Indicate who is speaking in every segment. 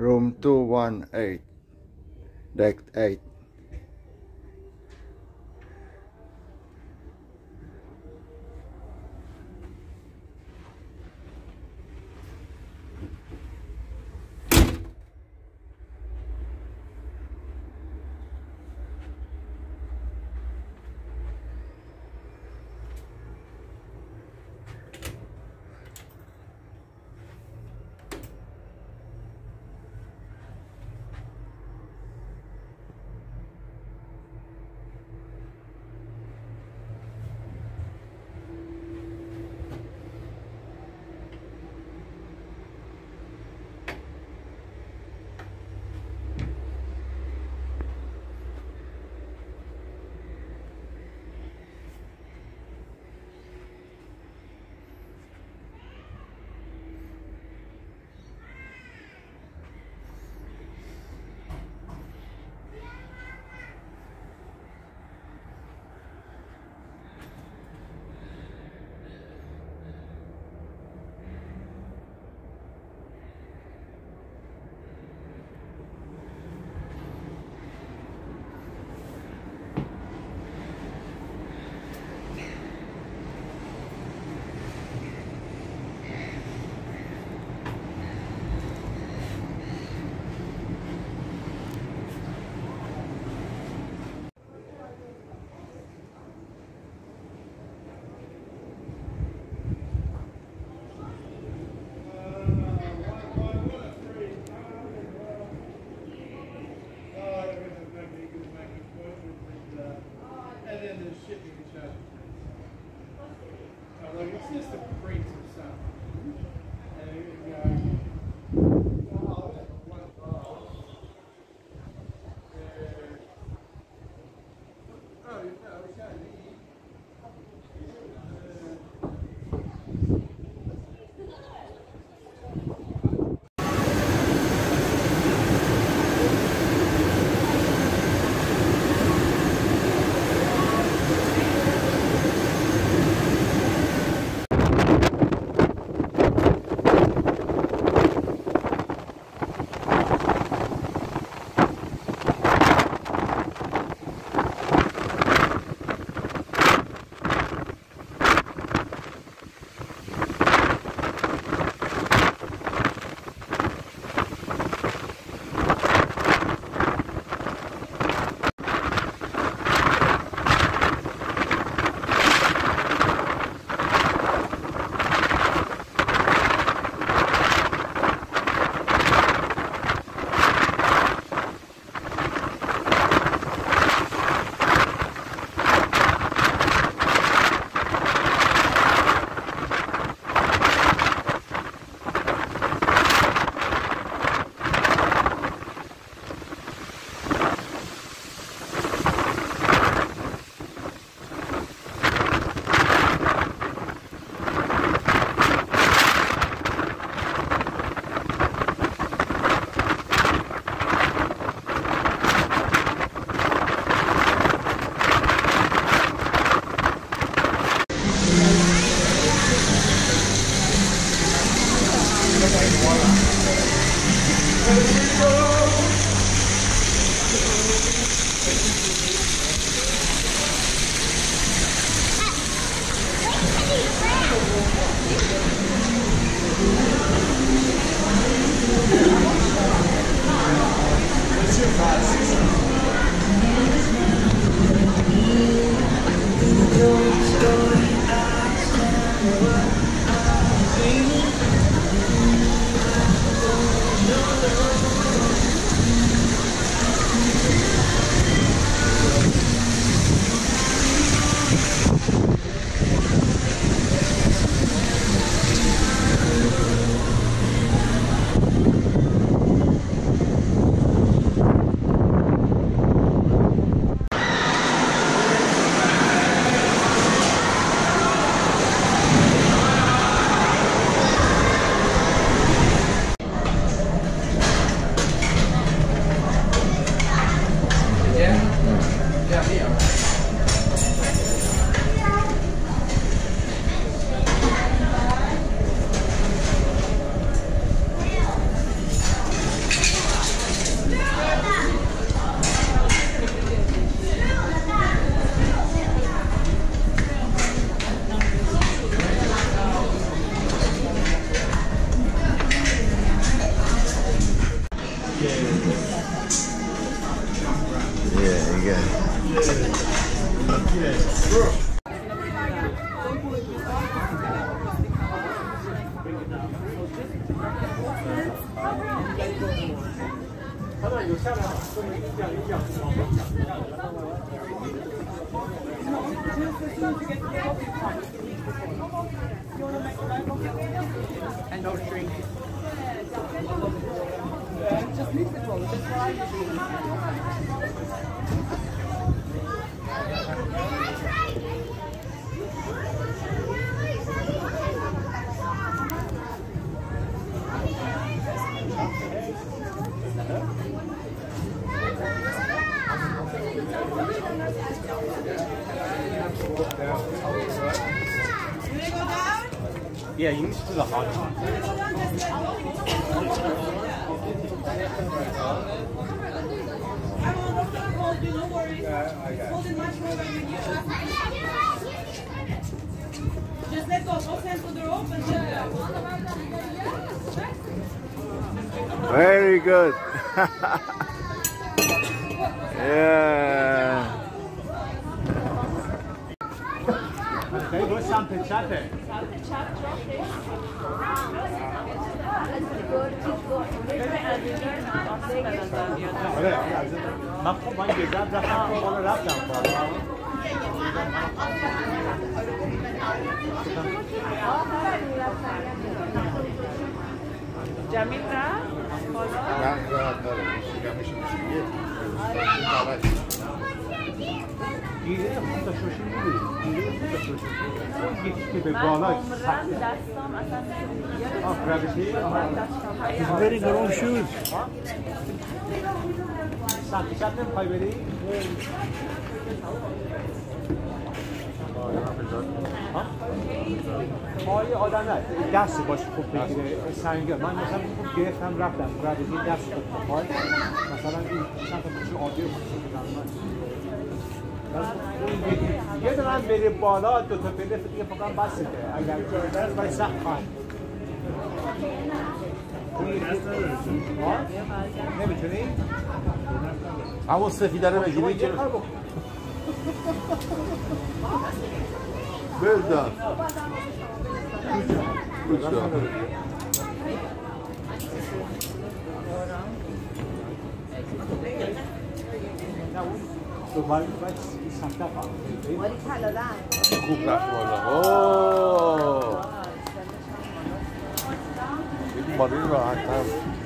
Speaker 1: room 218, deck 8.
Speaker 2: Yeah,
Speaker 3: you need to do the hot one.
Speaker 4: Just let go, both hands the rope and
Speaker 1: Very good. yeah.
Speaker 3: سمت چپه سمت چپ آره من خب من گذر رفتم بالا رفتم بالا
Speaker 2: جمیل
Speaker 3: رفت بالا رفت رفت گیره خود داشتوشی اون یکی که به بالا
Speaker 5: عمرم دستام اصلا
Speaker 6: Very long shoes.
Speaker 3: سمت چپ نمی‌خوای بری؟ ها؟ پای آدم نه. دست باش خوب بگیره. سنگه. من مثلا خوب گرفتم رفتم. گراویتی دست خوب پای مثلا این چند تا پوشی آبی رو خوب بگیرم. یه دارم بری بالا دو تا پله دیگه فقط بسته اگر جایی باید سخت خواهد نمی‌تونی؟
Speaker 6: همون سفیده رو بگیری
Speaker 3: که بردم بردم
Speaker 1: So 머리
Speaker 3: 칼로다. 중국
Speaker 6: 낚시원하고. 머리로 한
Speaker 1: 참.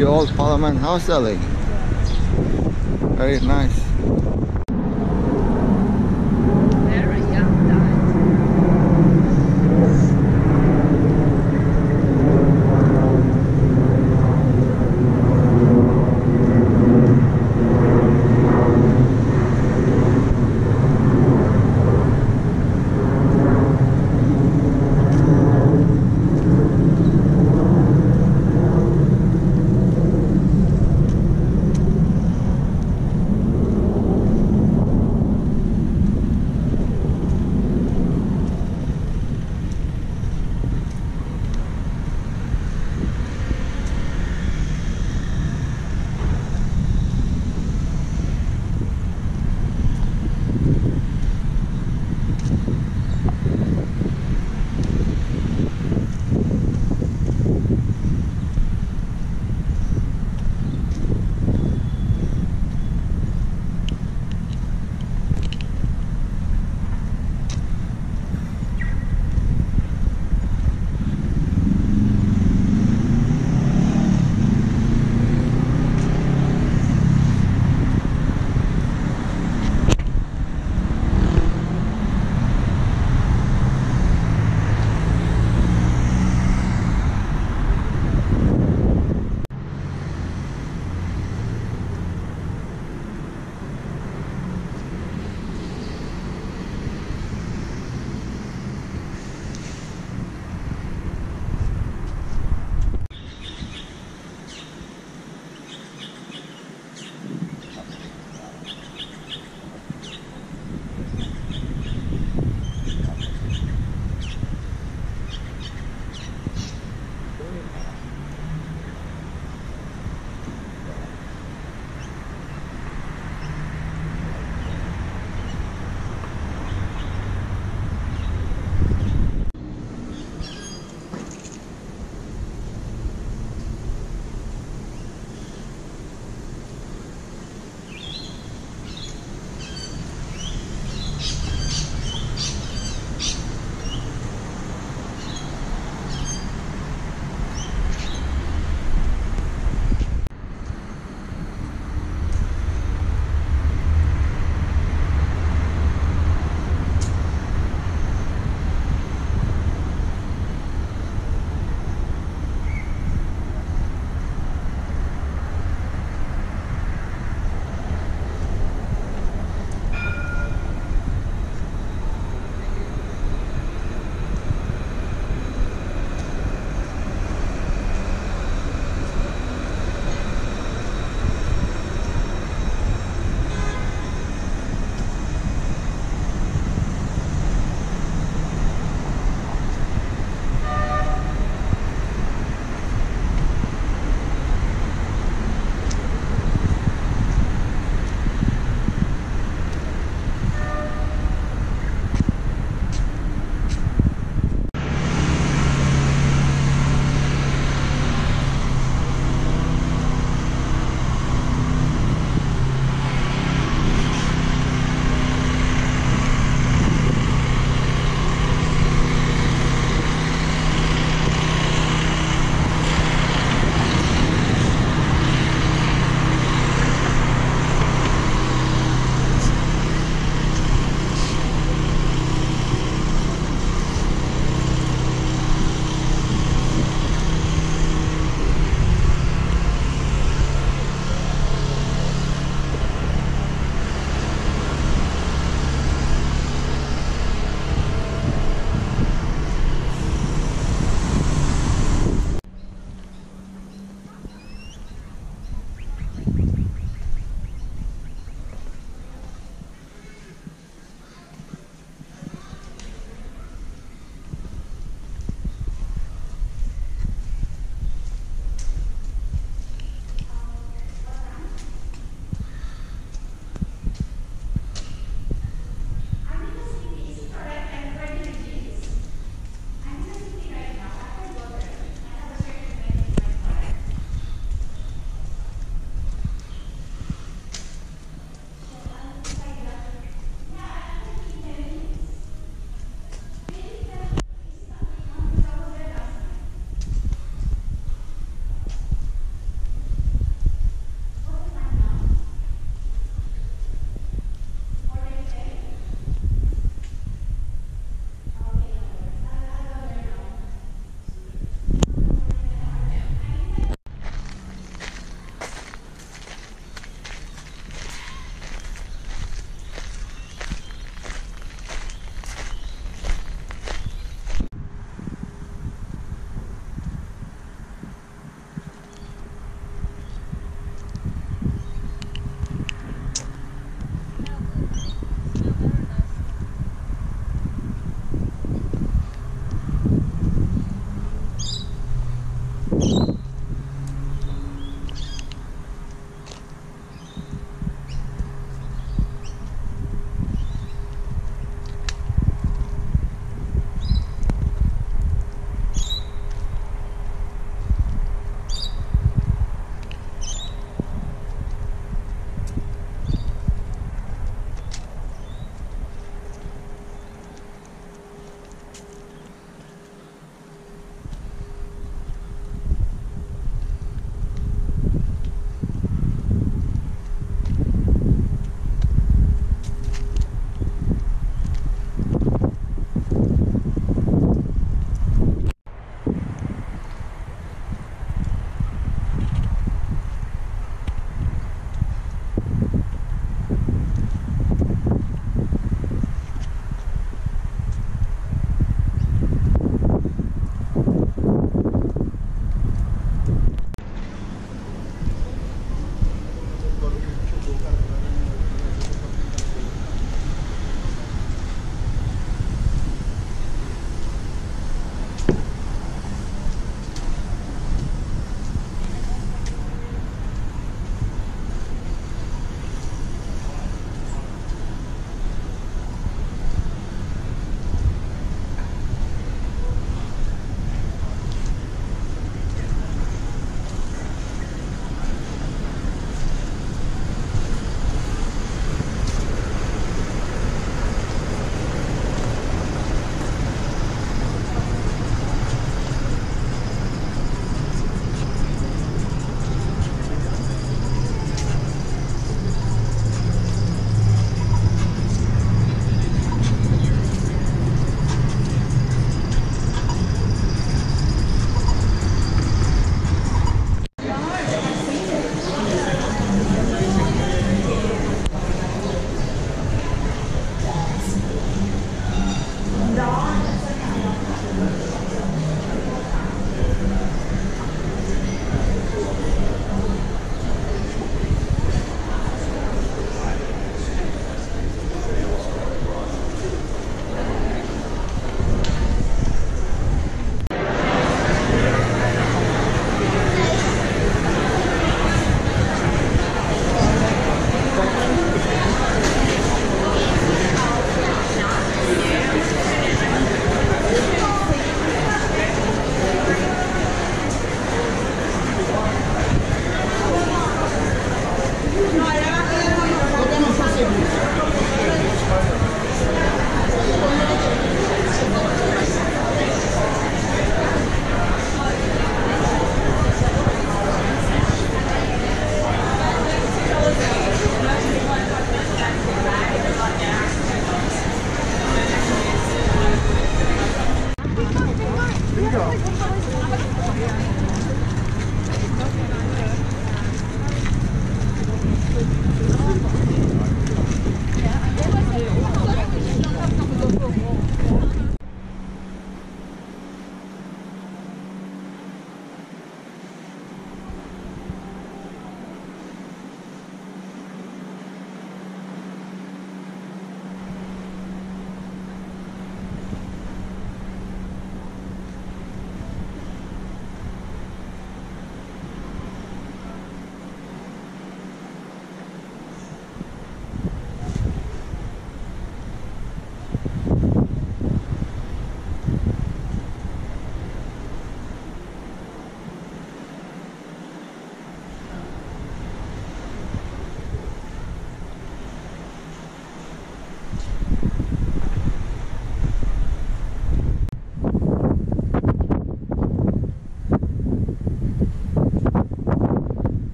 Speaker 1: The old Parliament House, Ali. Very nice.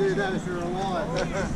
Speaker 1: Do that if you're alive.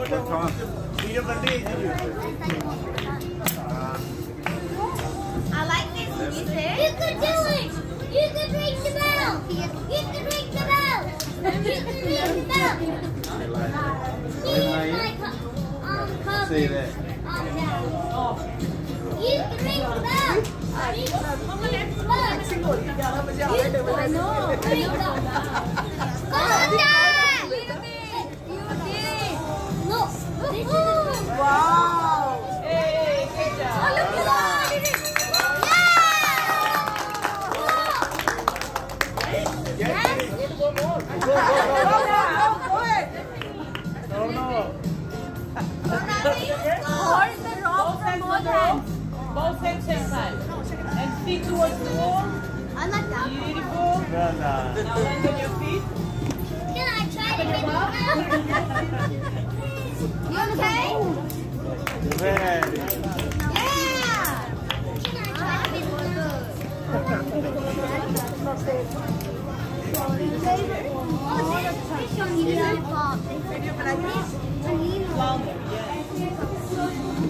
Speaker 1: I like this. You You could do it. You could ring the bell. You could ring the bell. You could ring the bell. Here's my co- um, cousin.
Speaker 6: Say that.
Speaker 1: Um, dad. You can ring the bell. You can ring the bell. I know.
Speaker 5: Hands
Speaker 4: same side. And feet towards the wall.
Speaker 1: I like that.
Speaker 4: Beautiful.
Speaker 3: Well done.
Speaker 4: Now land on your feet.
Speaker 1: Can I try to get it You okay?
Speaker 3: Very.
Speaker 1: Yeah! Can I try to
Speaker 4: Flounder, yes.
Speaker 1: No, you